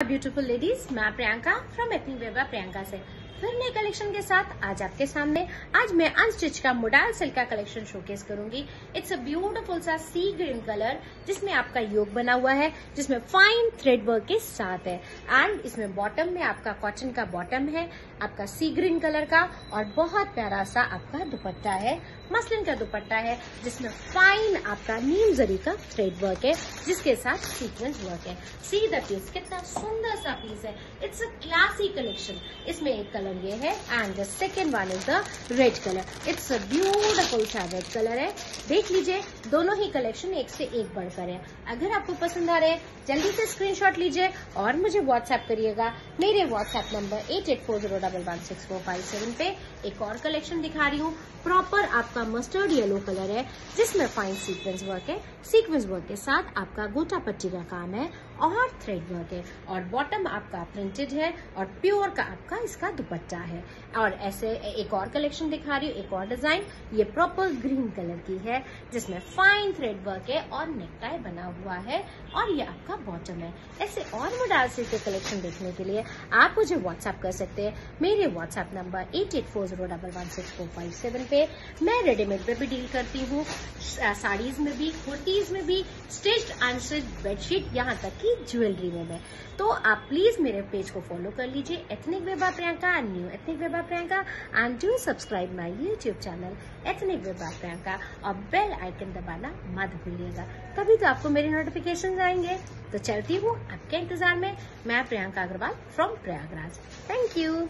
Beautiful ladies मैं Priyanka from ethnic Veeba Priyanka से फिर नए कलेक्शन के साथ आज आपके सामने। आज मैं अनस्टिच का मोडाल सिल्क का कलेक्शन शोकेस करूँगी। इट्स अ ब्यूटीफुल सा सी ग्रीन कलर जिसमें आपका योग बना हुआ है, जिसमें फाइन थ्रेड वर्क के साथ है। एंड इसमें बॉटम में आपका कॉटन का बॉटम है, आपका सी ग्रीन कलर का, और बहुत प्यारा सा आपका दुपट्टा है। मसलिन का दुपट्टा है, जिसमें फाइन आपका नीम जरी का थ्रेड वर्क है, जिसके साथ सीक्वेंस वर्क है। सी द पीस कितना सुंदर सा पीस है। इट्स अ क्लासी कलेक्शन इसमें एक कलर ये है and the second one is the red colour it's a beautiful सा रेड कलर है। देख लीजिए, दोनों ही कलेक्शन एक से एक बढ़कर है। अगर आपको पसंद आ रहे हैं, जल्दी से स्क्रीनशॉट लीजिए और मुझे व्हाट्सएप करिएगा। मेरे WhatsApp number eight eight four zero double one six four five seven पे एक और कलेक्शन दिखा रही हूँ। प्रॉपर आपका मस्टर्ड येलो कलर है, जिसमें फाइन सीक्वेंस वर्क है। सीक्वेंस वर्क के साथ आपका गोटा पट्टी का काम है और थ्रेड वर्क है। और बॉटम आपका प्रिंटेड है और प्योर का आपका इसका दुपट्टा है। और ऐसे एक और कलेक्शन दिखा रही हूँ, एक और डिज़ाइन ये प्रॉपर ग्रीन कलर की है, जिसमें फाइन थ्रेड वर्क है और नेकटाई बना हुआ है। और ये आपका बॉटम है। ऐसे और मोडाल सिल्क के कलेक्शन देखने के लिए आप मुझे व्हाट्सएप कर सकते हैं। मेरे WhatsApp number eight eight four zero double one six four five seven पे। मैं रेडीमेड पे भी डील करती हूँ। साड़ीज में भी, कुर्तीज में भी स्टिच्ड अनस्टिच्ड बेडशीट यहाँ तक की ज्वेलरी में तो आप प्लीज़ मेरे पेज को फॉलो कर लीजिए। Ethnic Weba Priyanka and new ethnic Weba Priyanka and do subscribe my YouTube channel ethnic Weba Priyanka और बेल आइकन दबाना मत भूलिएगा। तभी तो आपको मेरे नोटिफिकेशन आएँगे। तो चलती हूँ आपके इंतज़ार में। मैं Priyanka Agarwal from Prayagraj. Thank you